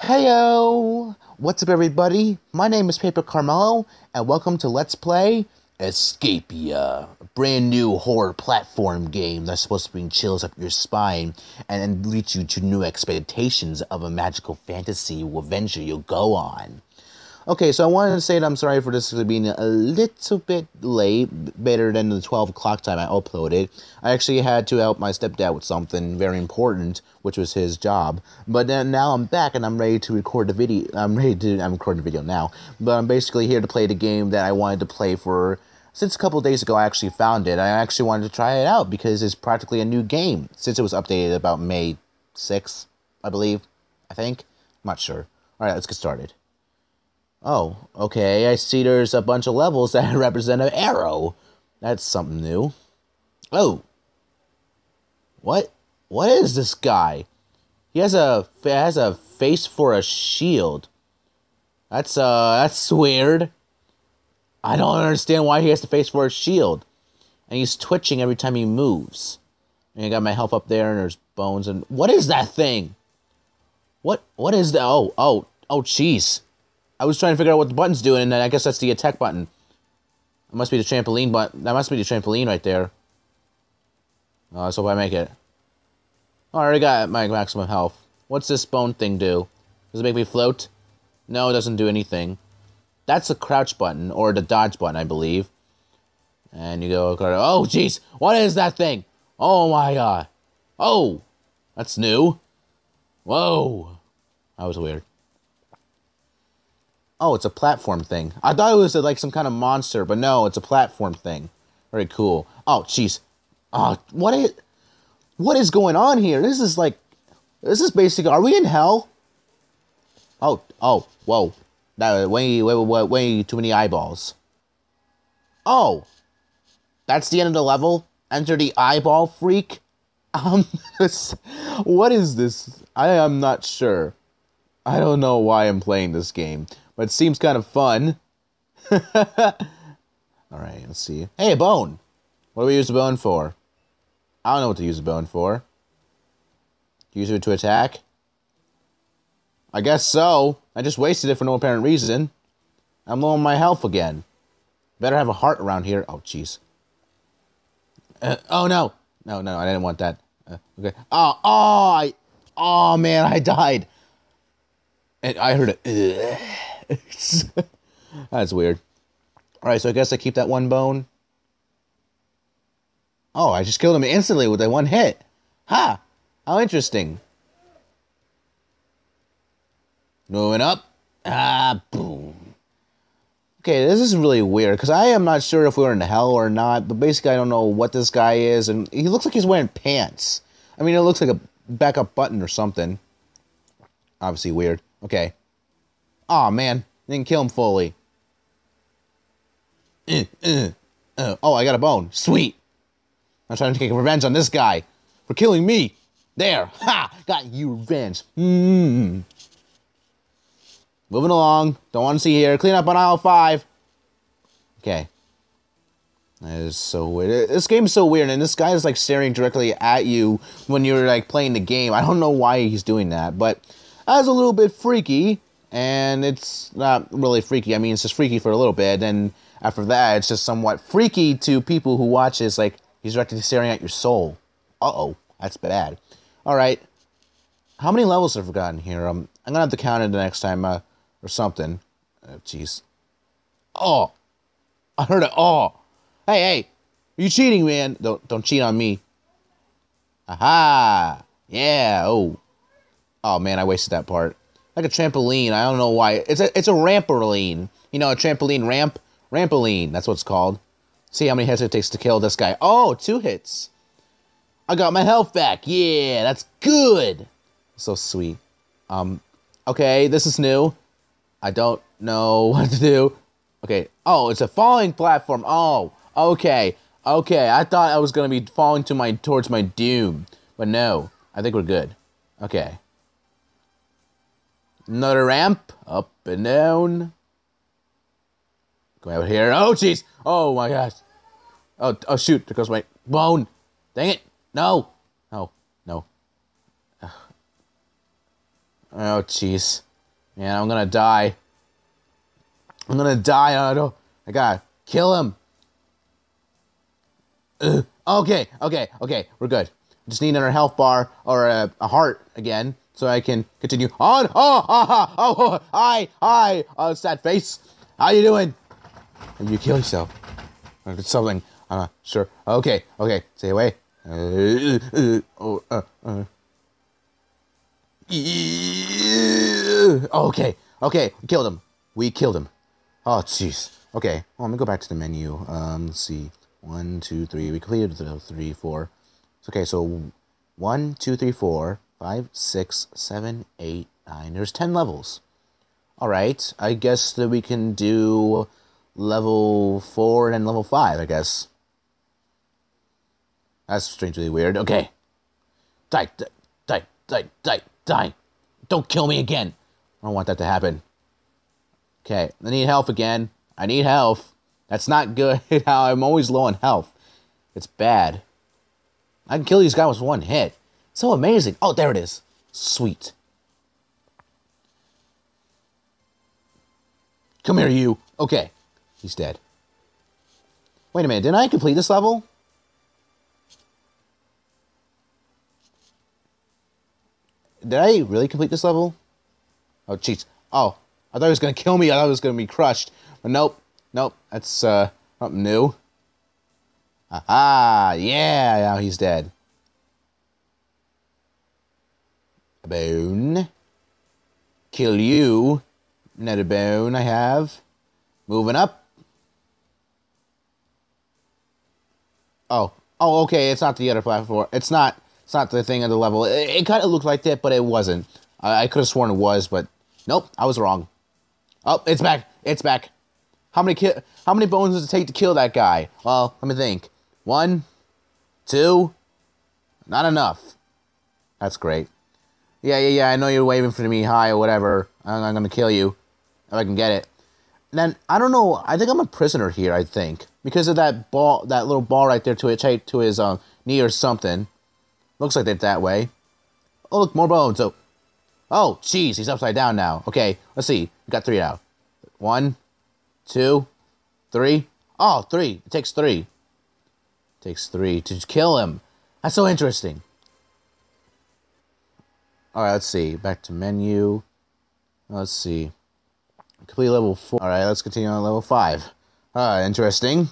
Heyo! What's up, everybody? My name is Paper Carmelo, and welcome to Let's Play Escapia, a brand new horror platform game that's supposed to bring chills up your spine and lead you to new expectations of a magical fantasy adventure you'll go on. Okay, so I wanted to say that I'm sorry for this being a little bit late, better than the 12 o'clock time I uploaded. I actually had to help my stepdad with something very important, which was his job. But then now I'm back and I'm ready to record the video. I'm ready to, I'm recording the video now. But I'm basically here to play the game that I wanted to play for, since a couple days ago I actually found it. I actually wanted to try it out because it's practically a new game, since it was updated about May 6th, I believe. I think. I'm not sure. Alright, let's get started. Oh, okay. I see there's a bunch of levels that represent an arrow. That's something new. Oh. What? What is this guy? He has a has a face for a shield. That's uh that's weird. I don't understand why he has the face for a shield. And he's twitching every time he moves. And I got my health up there and there's bones and what is that thing? What what is that? Oh, oh, oh jeez. I was trying to figure out what the button's doing, and I guess that's the attack button. It must be the trampoline button. That must be the trampoline right there. Oh, let's hope I make it. Oh, I already got my maximum health. What's this bone thing do? Does it make me float? No, it doesn't do anything. That's the crouch button, or the dodge button, I believe. And you go, oh, jeez, what is that thing? Oh, my God. Oh, that's new. Whoa. That was weird. Oh, it's a platform thing. I thought it was uh, like some kind of monster, but no, it's a platform thing. Very cool. Oh, jeez. Oh, what is, what is going on here? This is like, this is basically, are we in hell? Oh, oh, whoa. That uh, way, way, way, way too many eyeballs. Oh, that's the end of the level. Enter the eyeball freak. Um, what is this? I am not sure. I don't know why I'm playing this game but it seems kind of fun. All right, let's see. Hey, a bone. What do we use the bone for? I don't know what to use the bone for. Use it to attack? I guess so. I just wasted it for no apparent reason. I'm low on my health again. Better have a heart around here. Oh, jeez. Uh, oh, no. No, no, I didn't want that. Uh, okay. Oh, oh, I, oh, man, I died. And I heard it. That's weird. All right, so I guess I keep that one bone. Oh, I just killed him instantly with that one hit. Ha! How interesting. Moving up. Ah, boom. Okay, this is really weird because I am not sure if we're in hell or not, but basically I don't know what this guy is, and he looks like he's wearing pants. I mean, it looks like a backup button or something. Obviously weird. Okay. Aw, oh, man. Didn't kill him fully. Uh, uh, uh. Oh, I got a bone. Sweet. I'm trying to take revenge on this guy for killing me. There. Ha! Got you revenge. Mm. Moving along. Don't want to see here. Clean up on aisle five. Okay. That is so weird. This game is so weird, and this guy is like staring directly at you when you're like playing the game. I don't know why he's doing that, but that's a little bit freaky and it's not really freaky. I mean, it's just freaky for a little bit, and after that, it's just somewhat freaky to people who watch this. Like he's directly staring at your soul. Uh oh, that's bad. All right, how many levels have I gotten here? Um, I'm gonna have to count it the next time, uh, or something. Oh, jeez. Oh, I heard it. Oh, hey, hey, Are you cheating, man? Don't don't cheat on me. Aha! Yeah. Oh. Oh man, I wasted that part like a trampoline. I don't know why. It's a it's a rampoline. You know, a trampoline ramp. Rampoline. That's what it's called. See how many hits it takes to kill this guy. Oh, two hits. I got my health back. Yeah, that's good. So sweet. Um, okay, this is new. I don't know what to do. Okay. Oh, it's a falling platform. Oh, okay. Okay, I thought I was gonna be falling to my towards my doom, but no. I think we're good. Okay. Another ramp. Up and down. Go out here. Oh, jeez. Oh, my gosh. Oh, oh, shoot. There goes my bone. Dang it. No. No. No. Oh, jeez. Man, I'm gonna die. I'm gonna die. I don't. I gotta kill him. Ugh. Okay, okay, okay. We're good. Just need another health bar or a, a heart again, so I can continue on. Oh, oh, oh, oh, hi, hi. Oh, sad face. How you doing? And you kill yourself. Or something. I'm sure. Okay, okay. Stay away. Uh, oh, uh. Okay, okay. We killed him. We killed him. Oh, jeez. Okay, well, let me go back to the menu. Um, let's see. One, two, three. We completed the three, four. Okay, so one, two, three, four, five, six, seven, eight, nine. There's ten levels. All right, I guess that we can do level four and level five. I guess. That's strangely weird. Okay. Die, die, die, die, die, die. Don't kill me again. I don't want that to happen. Okay, I need health again. I need health. That's not good. How I'm always low on health. It's bad. I can kill these guys with one hit. So amazing. Oh, there it is. Sweet. Come here, you. Okay. He's dead. Wait a minute. Didn't I complete this level? Did I really complete this level? Oh, jeez. Oh, I thought he was going to kill me. I thought he was going to be crushed. But nope. Nope. That's uh, something new. Aha! Yeah, now he's dead. A bone. Kill you. Another bone I have. Moving up. Oh. Oh, okay. It's not the other platform. It's not. It's not the thing at the level. It, it kind of looked like that, but it wasn't. I, I could have sworn it was, but nope. I was wrong. Oh, it's back. It's back. How many ki- How many bones does it take to kill that guy? Well, let me think. One, two, not enough. That's great. Yeah, yeah, yeah. I know you're waving for me, hi or whatever. I'm, I'm gonna kill you if I can get it. And then I don't know. I think I'm a prisoner here. I think because of that ball, that little ball right there to his to his uh, knee or something. Looks like it's that way. Oh, look, more bones. Oh, oh, jeez, he's upside down now. Okay, let's see. We got three now. One, two, three. Oh, three. It takes three. Takes three to kill him. That's so interesting. All right, let's see. Back to menu. Let's see. Complete level four. All right, let's continue on level five. Uh, interesting.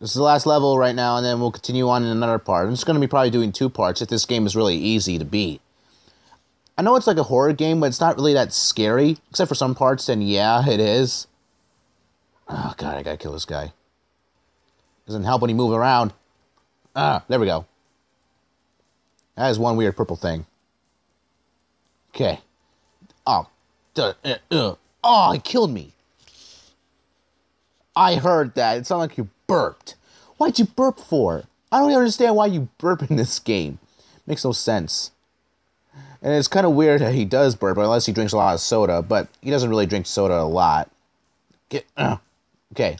This is the last level right now, and then we'll continue on in another part. I'm just going to be probably doing two parts if this game is really easy to beat. I know it's like a horror game, but it's not really that scary, except for some parts, and yeah, it is. Oh, God, I gotta kill this guy. Doesn't help when he moves around. Ah, there we go. That is one weird purple thing. Okay. Oh. Duh, uh, uh. Oh, he killed me. I heard that. It sounded like you burped. Why'd you burp for? I don't understand why you burp in this game. Makes no sense. And it's kind of weird that he does burp, unless he drinks a lot of soda, but he doesn't really drink soda a lot. Get, uh, okay.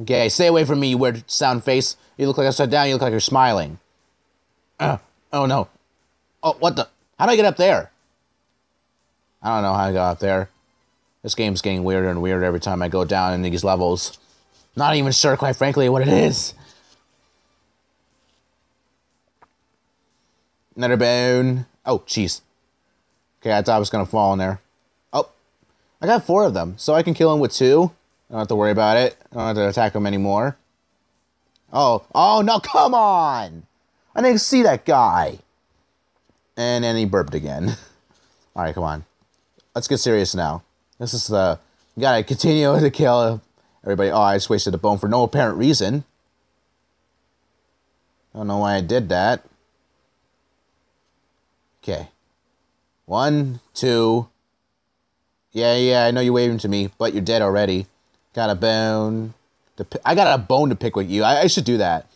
Okay, stay away from me, you weird sound face. You look like I upside down, you look like you're smiling. Uh, oh no. Oh, what the? How do I get up there? I don't know how I got up there. This game's getting weirder and weirder every time I go down in these levels. Not even sure, quite frankly, what it is. Another bone. Oh, jeez. Okay, I thought I was gonna fall in there. Oh, I got four of them, so I can kill him with two. I don't have to worry about it. I don't have to attack him anymore. Oh, oh no, come on! I didn't see that guy. And then he burped again. Alright, come on. Let's get serious now. This is the. Gotta continue to kill everybody. Oh, I just wasted a bone for no apparent reason. I don't know why I did that. Okay. One, two. Yeah, yeah, I know you're waving to me, but you're dead already. Got a bone. To I got a bone to pick with you. I, I should do that.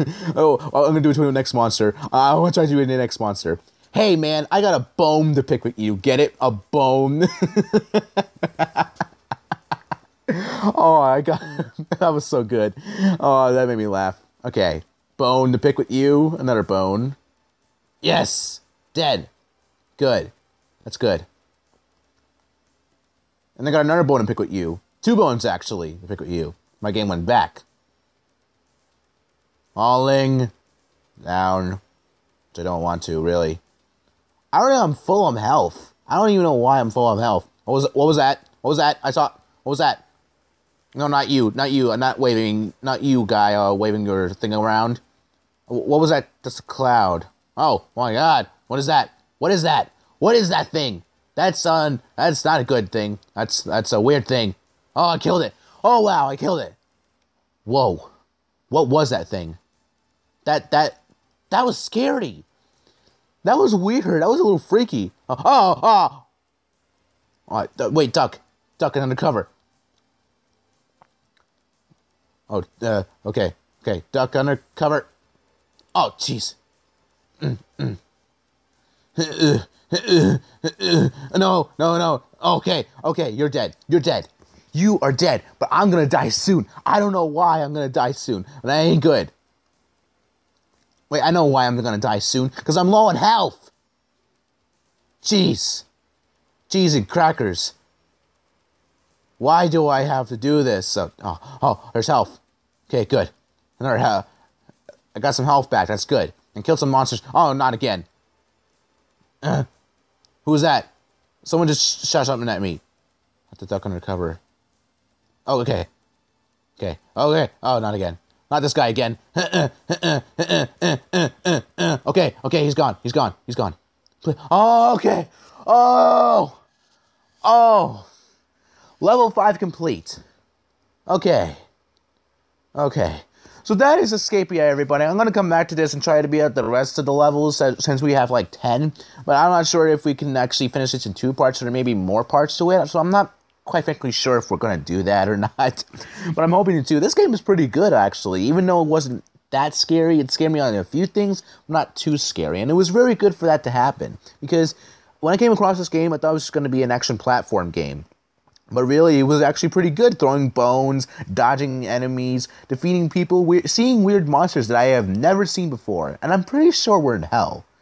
oh, I'm gonna do it to the next monster. I want to try to do it to the next monster. Hey, man, I got a bone to pick with you. Get it? A bone. oh, I got that was so good. Oh, that made me laugh. Okay, bone to pick with you. Another bone. Yes. Dead. Good. That's good. And I got another bone to pick with you. Two bones, actually, to pick with you. My game went back. Falling down. Which I don't want to, really. I don't know I'm full of health. I don't even know why I'm full of health. What was what was that? What was that? I saw what was that? No, not you. Not you. I'm not waving not you guy uh waving your thing around. What was that? That's a cloud. Oh my god. What is that? What is that? What is that thing? That's un that's not a good thing. That's that's a weird thing. Oh I killed it. Oh wow, I killed it. Whoa. What was that thing? That that that was scary. That was weird. That was a little freaky. Oh, oh, oh. All right, wait, duck. Duck under cover. Oh, uh, okay. Okay, duck under cover. Oh, jeez. no, no, no. Okay, okay, you're dead. You're dead. You are dead, but I'm gonna die soon. I don't know why I'm gonna die soon, and that ain't good. Wait, I know why I'm gonna die soon. Because I'm low on health. Jeez. Cheese and crackers. Why do I have to do this? Oh, oh, oh there's health. Okay, good. Another I got some health back. That's good. And killed some monsters. Oh, not again. Uh, who was that? Someone just shot something at me. I have to duck under cover. Oh, okay. Okay. Oh okay. Oh, not again. Not this guy again. okay, okay, he's gone. He's gone. He's gone. Oh, okay. Oh. Oh. Level 5 complete. Okay. Okay. So that is Escapia, everybody. I'm going to come back to this and try to be at the rest of the levels since we have like 10. But I'm not sure if we can actually finish this in two parts or maybe more parts to it. So I'm not quite frankly sure if we're going to do that or not. but I'm hoping to. This game is pretty good, actually. Even though it wasn't that scary, it scared me on a few things, not too scary. And it was very good for that to happen. Because when I came across this game, I thought it was going to be an action platform game. But really, it was actually pretty good. Throwing bones, dodging enemies, defeating people, we- seeing weird monsters that I have never seen before. And I'm pretty sure we're in hell.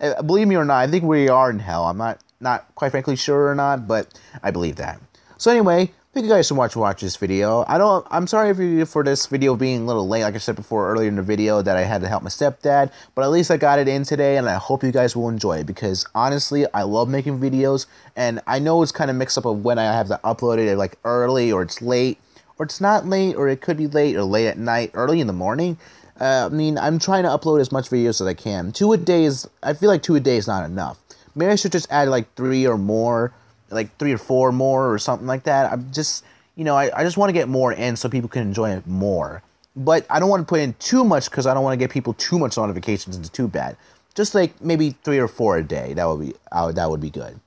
Uh, believe me or not, I think we are in hell. I'm not not quite frankly sure or not, but I believe that. So anyway, thank you guys so much for watching this video. I don't. I'm sorry for, for this video being a little late. Like I said before earlier in the video, that I had to help my stepdad, but at least I got it in today, and I hope you guys will enjoy it because honestly, I love making videos, and I know it's kind of mixed up of when I have to upload it, like early or it's late, or it's not late, or it could be late or late at night, early in the morning. Uh, I mean, I'm trying to upload as much videos as I can. Two a day is. I feel like two a day is not enough. Maybe I should just add like three or more, like three or four more or something like that. I'm just, you know, I, I just want to get more in so people can enjoy it more. But I don't want to put in too much because I don't want to get people too much notifications. It's too bad. Just like maybe three or four a day. That would be uh, that would be good.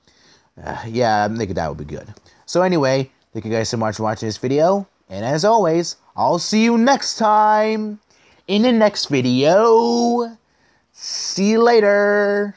Uh, yeah, I'm thinking that would be good. So anyway, thank you guys so much for watching this video. And as always, I'll see you next time in the next video. See you later.